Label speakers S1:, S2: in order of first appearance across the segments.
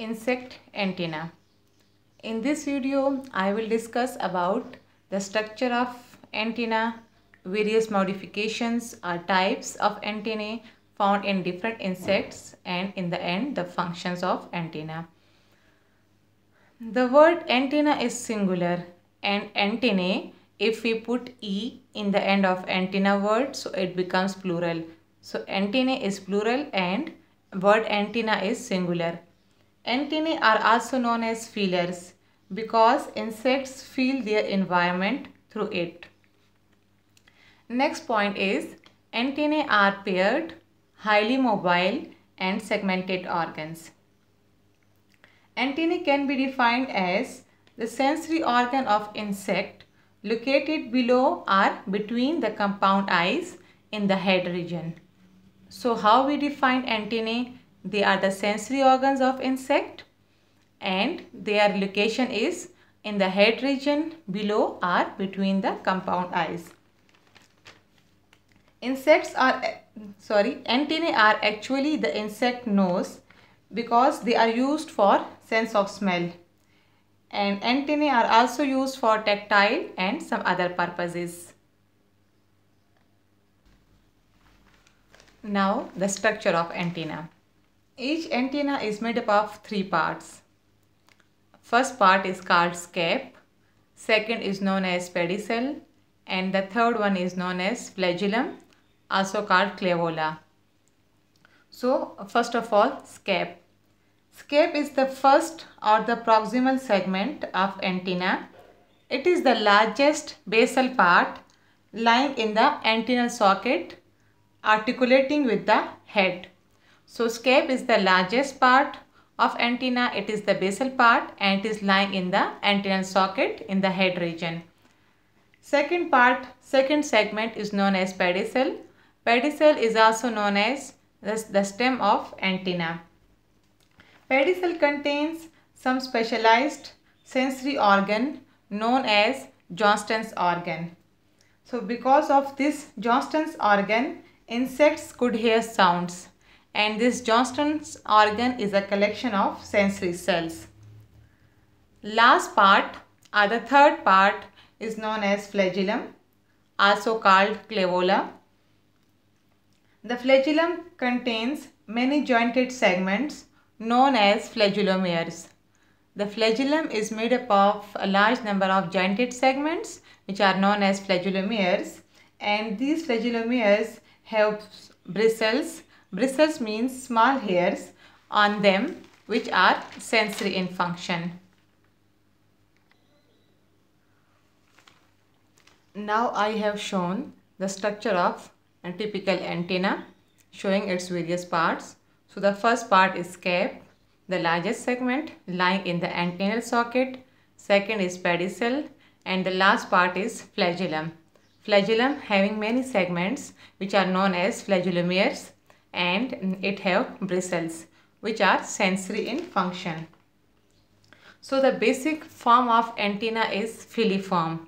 S1: insect antenna. In this video, I will discuss about the structure of antenna, various modifications or types of antennae found in different insects and in the end the functions of antenna. The word antenna is singular and antennae if we put e in the end of antenna word so it becomes plural. So antennae is plural and word antenna is singular. Antennae are also known as feelers because insects feel their environment through it. Next point is antennae are paired, highly mobile and segmented organs. Antennae can be defined as the sensory organ of insect located below or between the compound eyes in the head region. So how we define antennae? They are the sensory organs of insect and their location is in the head region below or between the compound eyes. Insects are, sorry, antennae are actually the insect nose because they are used for sense of smell. And antennae are also used for tactile and some other purposes. Now the structure of antenna. Each antenna is made up of three parts. First part is called scape, second is known as pedicel and the third one is known as flagellum also called clavola. So first of all scape. Scape is the first or the proximal segment of antenna. It is the largest basal part lying in the antennal socket articulating with the head. So scape is the largest part of antenna. It is the basal part and it is lying in the antennal socket in the head region. Second part, second segment is known as pedicel. Pedicel is also known as the, the stem of antenna. Pedicel contains some specialized sensory organ known as Johnston's organ. So because of this Johnston's organ, insects could hear sounds and this Johnston's organ is a collection of sensory cells. Last part or the third part is known as flagellum also called clavola. The flagellum contains many jointed segments known as flagellomeres. The flagellum is made up of a large number of jointed segments which are known as flagellomeres and these flagellomeres have bristles. Bristles means small hairs on them which are sensory in function. Now I have shown the structure of a typical antenna showing its various parts. So the first part is scape, the largest segment lying in the antennal socket. Second is pedicel and the last part is flagellum. Flagellum having many segments which are known as flagellomeres and it have bristles which are sensory in function. So the basic form of antenna is filiform.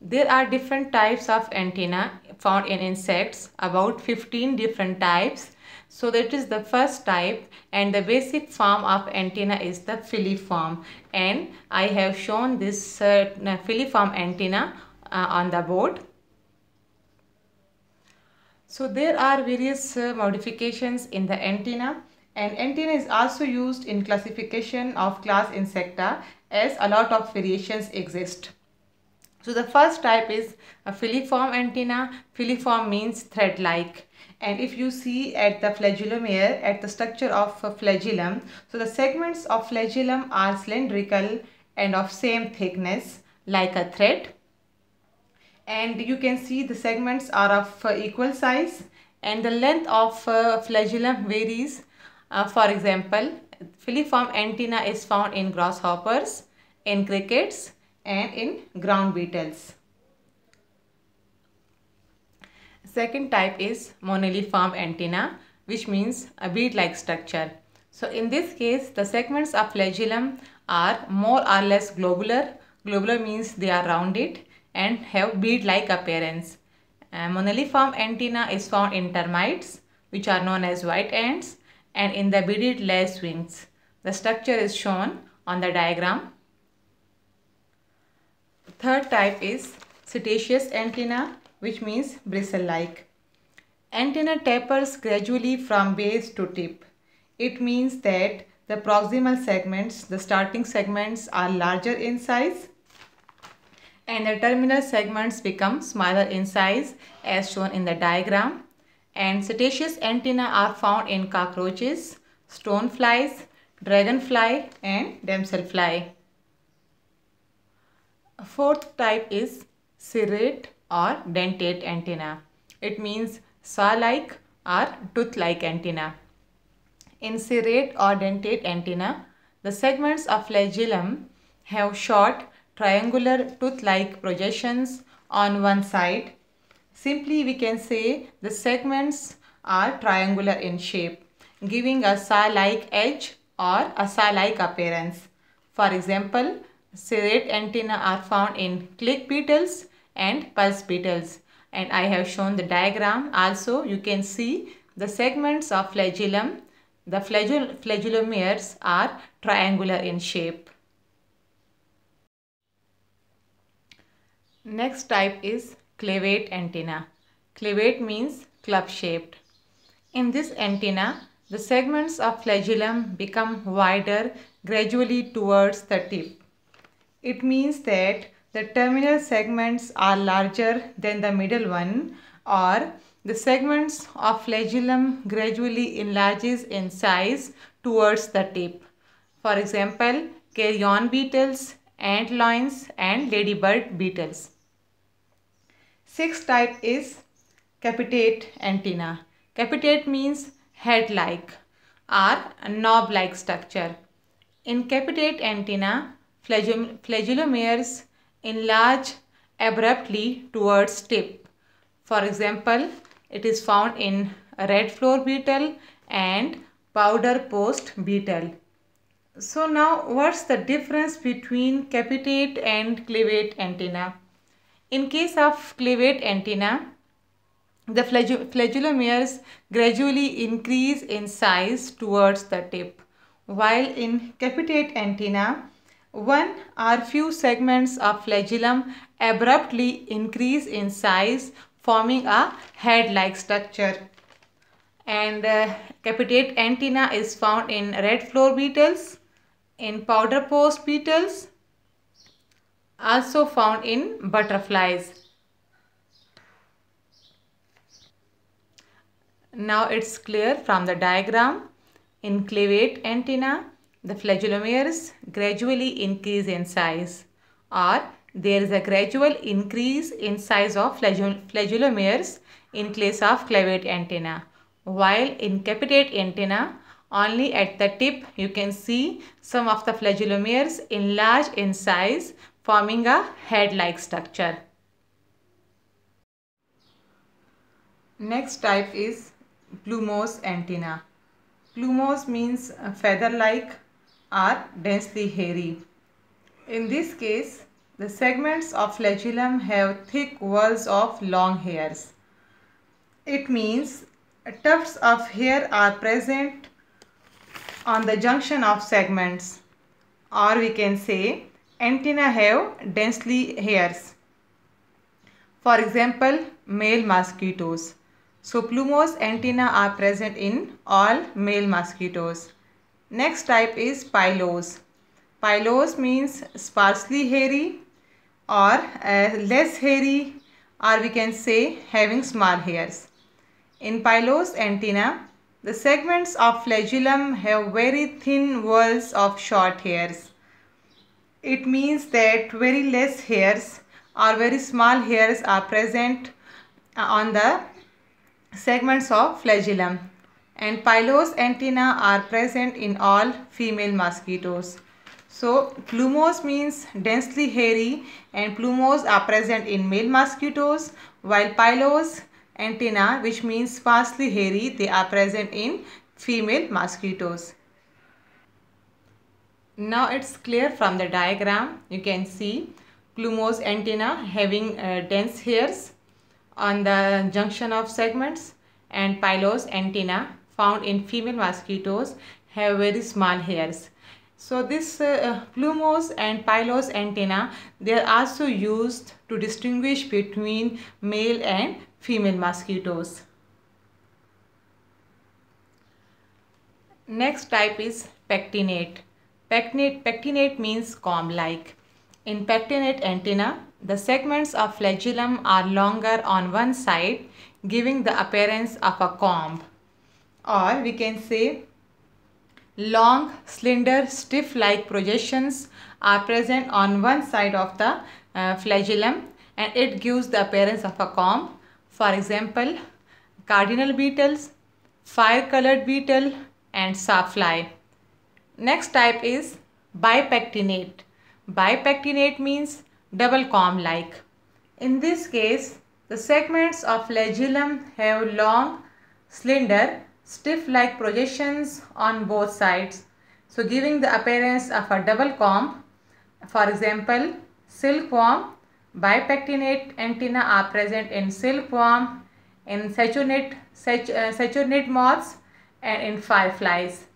S1: There are different types of antenna found in insects, about 15 different types. So that is the first type and the basic form of antenna is the filiform and I have shown this uh, filiform antenna uh, on the board. So there are various uh, modifications in the antenna and antenna is also used in classification of class insecta as a lot of variations exist. So the first type is a filiform antenna. Filiform means thread-like. And if you see at the flagellomere, at the structure of flagellum, so the segments of flagellum are cylindrical and of same thickness like a thread. And you can see the segments are of equal size and the length of uh, flagellum varies. Uh, for example, filiform antenna is found in grasshoppers, in crickets, and in ground beetles. Second type is moniliform antenna which means a bead-like structure. So in this case the segments of flagellum are more or less globular. Globular means they are rounded and have bead-like appearance. Uh, moniliform antenna is found in termites which are known as white ants and in the beaded lace wings. The structure is shown on the diagram. Third type is setaceous antenna which means bristle-like. Antenna tapers gradually from base to tip. It means that the proximal segments, the starting segments are larger in size and the terminal segments become smaller in size as shown in the diagram. And setaceous antenna are found in cockroaches, stoneflies, dragonfly and damselfly. Fourth type is serrate or dentate antenna. It means saw-like or tooth-like antenna. In serrate or dentate antenna, the segments of flagellum have short triangular tooth-like projections on one side. Simply we can say the segments are triangular in shape, giving a saw-like edge or a saw-like appearance. For example, serrate antenna are found in click beetles and pulse beetles and I have shown the diagram also you can see the segments of flagellum the flagell flagellomeres are triangular in shape. Next type is clavate antenna. Clavate means club shaped. In this antenna the segments of flagellum become wider gradually towards the tip. It means that the terminal segments are larger than the middle one or the segments of flagellum gradually enlarges in size towards the tip. For example, carrion beetles, ant lions and ladybird beetles. Sixth type is capitate antenna. Capitate means head-like or knob-like structure. In capitate antenna, flagellomeres enlarge abruptly towards tip. For example, it is found in red flour beetle and powder post beetle. So now what's the difference between capitate and clavate antenna? In case of clavate antenna, the flagellomeres gradually increase in size towards the tip, while in capitate antenna, one or few segments of flagellum abruptly increase in size forming a head-like structure. And uh, capitate antenna is found in red flour beetles, in powder post beetles, also found in butterflies. Now it's clear from the diagram. In clavate antenna, the flagellomeres gradually increase in size or there is a gradual increase in size of flagellomeres in case of clavate antenna. While in capitate antenna, only at the tip you can see some of the flagellomeres enlarge in size forming a head-like structure. Next type is plumose antenna. Plumose means feather-like or densely hairy. In this case, the segments of flagellum have thick whorls of long hairs. It means tufts of hair are present on the junction of segments or we can say antenna have densely hairs. For example, male mosquitoes. So plumose antenna are present in all male mosquitoes. Next type is pilose. Pilose means sparsely hairy or uh, less hairy or we can say having small hairs. In pilose antenna, the segments of flagellum have very thin whorls of short hairs. It means that very less hairs or very small hairs are present uh, on the segments of flagellum and pilose antenna are present in all female mosquitoes. So plumose means densely hairy and plumose are present in male mosquitoes while pilose antenna which means sparsely hairy they are present in female mosquitoes. Now it's clear from the diagram you can see plumose antenna having uh, dense hairs on the junction of segments and pilose antenna found in female mosquitoes have very small hairs. So this uh, plumose and pilose antenna, they are also used to distinguish between male and female mosquitoes. Next type is pectinate. Pectinate, pectinate means comb-like. In pectinate antenna, the segments of flagellum are longer on one side, giving the appearance of a comb. Or we can say long, slender, stiff-like projections are present on one side of the uh, flagellum and it gives the appearance of a comb. For example, cardinal beetles, fire-colored beetle and sawfly. Next type is bipectinate. Bipectinate means double comb like. In this case, the segments of flagellum have long, slender, stiff-like projections on both sides. So giving the appearance of a double comb. For example, silkworm, bipectinate antenna are present in silkworm, in saturnate, uh, saturnate moths and in fireflies.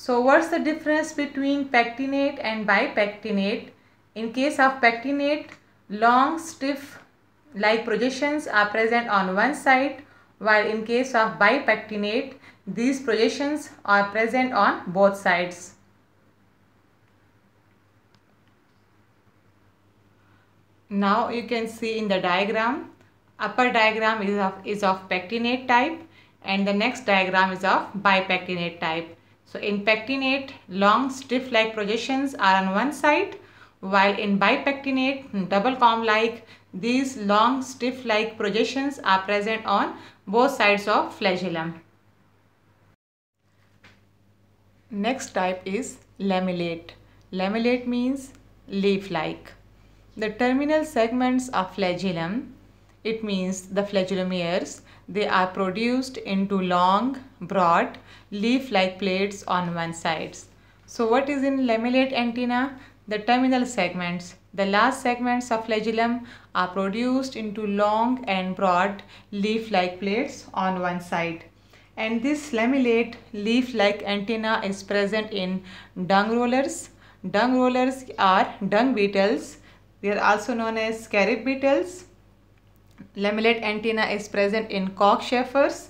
S1: So what's the difference between pectinate and bipectinate? In case of pectinate, long stiff like projections are present on one side while in case of bipectinate, these projections are present on both sides. Now you can see in the diagram, upper diagram is of, is of pectinate type and the next diagram is of bipectinate type. So in pectinate, long stiff like projections are on one side while in bipectinate, double comb like, these long stiff like projections are present on both sides of flagellum. Next type is lamellate. Lamellate means leaf-like. The terminal segments of flagellum, it means the flagellomeres, they are produced into long, broad, leaf-like plates on one sides. So what is in lamellate antenna? The terminal segments. The last segments of flagellum are produced into long and broad leaf-like plates on one side. And this lamellate leaf-like antenna is present in dung rollers. Dung rollers are dung beetles. They are also known as scarab beetles lamellate antenna is present in cockchafers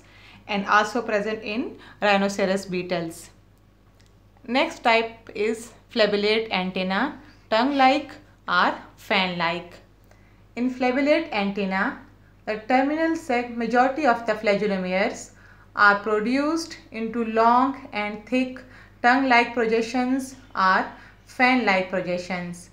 S1: and also present in rhinoceros beetles. Next type is flabellate antenna, tongue-like or fan-like. In flabellate antenna, the terminal seg majority of the flagellomeres are produced into long and thick tongue-like projections or fan-like projections.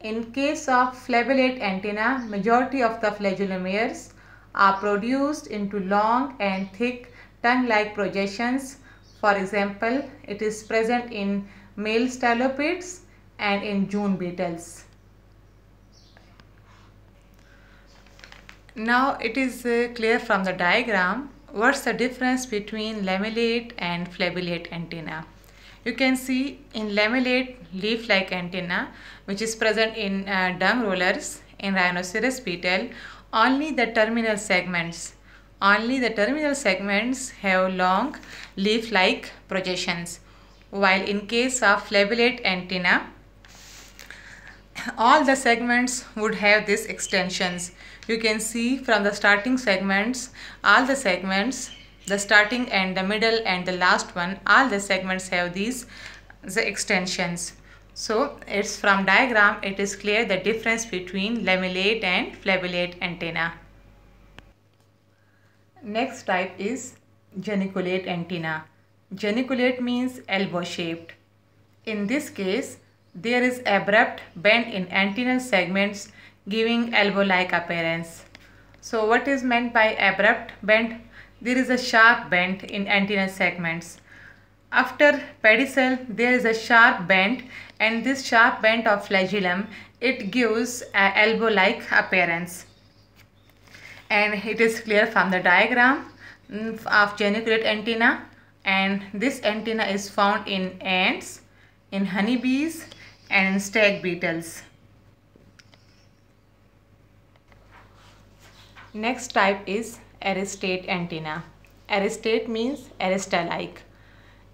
S1: In case of flabellate antenna, majority of the flagellomeres are produced into long and thick tongue-like projections. For example, it is present in male stylopids and in June beetles. Now it is uh, clear from the diagram what's the difference between lamellate and flabellate antenna. You can see in lamellate leaf-like antenna which is present in uh, dung rollers in rhinoceros beetle only the terminal segments only the terminal segments have long leaf-like projections while in case of flabellate antenna all the segments would have these extensions. You can see from the starting segments all the segments the starting and the middle and the last one all the segments have these the extensions. So it's from diagram it is clear the difference between lamellate and flabellate antenna next type is geniculate antenna geniculate means elbow shaped in this case there is abrupt bend in antennal segments giving elbow like appearance so what is meant by abrupt bend there is a sharp bend in antenna segments. After pedicel, there is a sharp bend and this sharp bend of flagellum, it gives an elbow-like appearance. And it is clear from the diagram mm, of geniculate antenna and this antenna is found in ants, in honeybees and in stag beetles. Next type is aristate antenna. aristate means arista-like.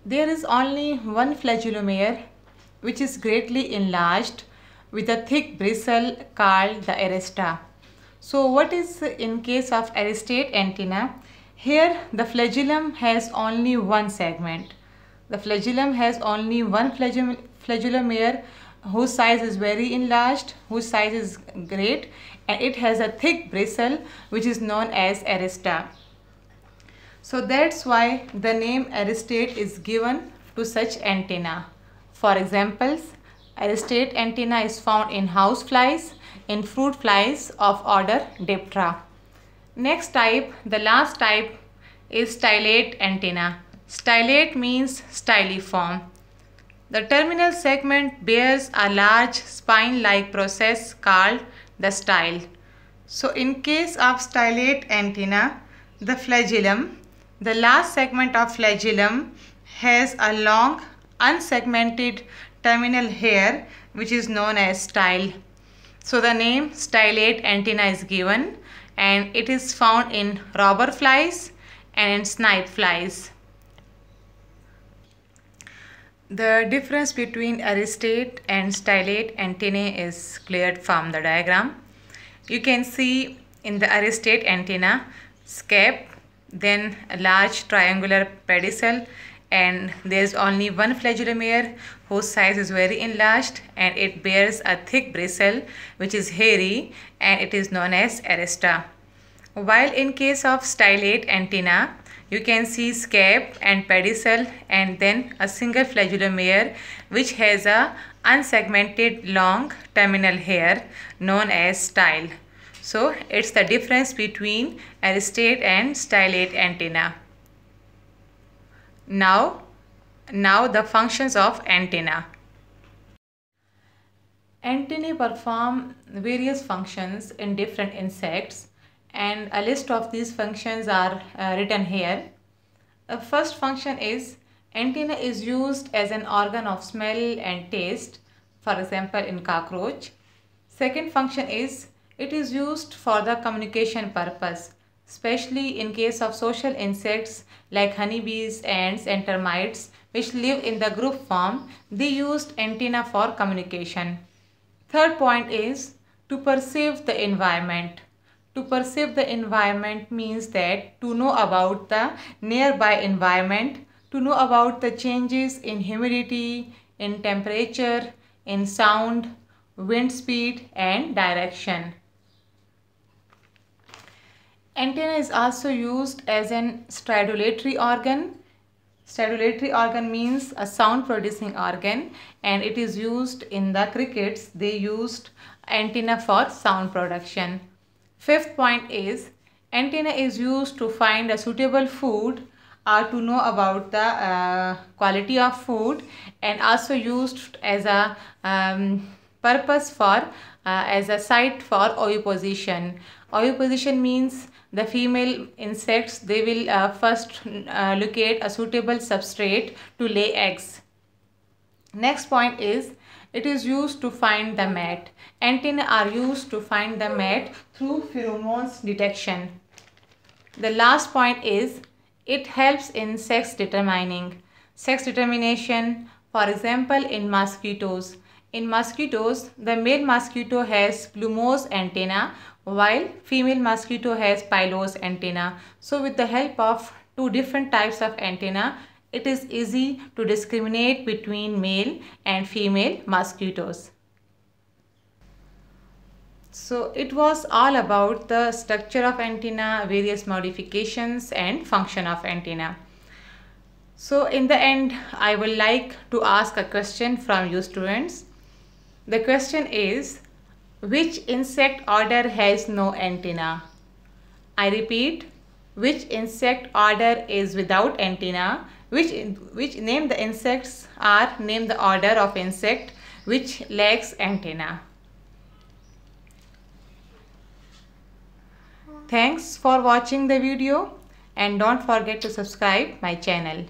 S1: There is only one flagellomere which is greatly enlarged with a thick bristle called the arista. So what is in case of aristate antenna? Here the flagellum has only one segment. The flagellum has only one flagellomere whose size is very enlarged, whose size is great and it has a thick bristle which is known as arista. So that's why the name aristate is given to such antenna. For examples, aristate antenna is found in house flies, in fruit flies of order Diptera. Next type, the last type is stylate antenna. Stylate means styliform. The terminal segment bears a large spine-like process called the style. So in case of stylate antenna, the flagellum, the last segment of flagellum has a long unsegmented terminal hair which is known as style. So the name stylate antenna is given and it is found in robber flies and snipe flies. The difference between aristate and stylate antennae is cleared from the diagram. You can see in the aristate antenna scape, then a large triangular pedicel and there is only one flagellomere whose size is very enlarged and it bears a thick bristle which is hairy and it is known as arista. While in case of stylate antenna, you can see scape and pedicel and then a single flagellomere which has a unsegmented long terminal hair known as style. So it's the difference between aristate and stylate antenna. Now, now the functions of antenna. Antennae perform various functions in different insects and a list of these functions are uh, written here. The first function is antenna is used as an organ of smell and taste, for example in cockroach. Second function is it is used for the communication purpose, especially in case of social insects like honeybees, ants and termites which live in the group form, they used antenna for communication. Third point is to perceive the environment. To perceive the environment means that to know about the nearby environment, to know about the changes in humidity, in temperature, in sound, wind speed and direction. Antenna is also used as an stridulatory organ. Stridulatory organ means a sound producing organ and it is used in the crickets. They used antenna for sound production. Fifth point is antenna is used to find a suitable food or to know about the uh, quality of food and also used as a um, purpose for uh, as a site for oviposition. Oviposition means the female insects they will uh, first uh, locate a suitable substrate to lay eggs. Next point is it is used to find the mate. Antennae are used to find the mate through pheromones detection. The last point is it helps in sex determining. Sex determination, for example, in mosquitoes. In mosquitoes, the male mosquito has plumose antenna while female mosquito has pilose antenna. So with the help of two different types of antenna, it is easy to discriminate between male and female mosquitoes. So it was all about the structure of antenna, various modifications and function of antenna. So in the end, I would like to ask a question from you students. The question is, which insect order has no antenna? I repeat, which insect order is without antenna? Which which name the insects are name the order of insect which lacks antenna? Thanks for watching the video and don't forget to subscribe my channel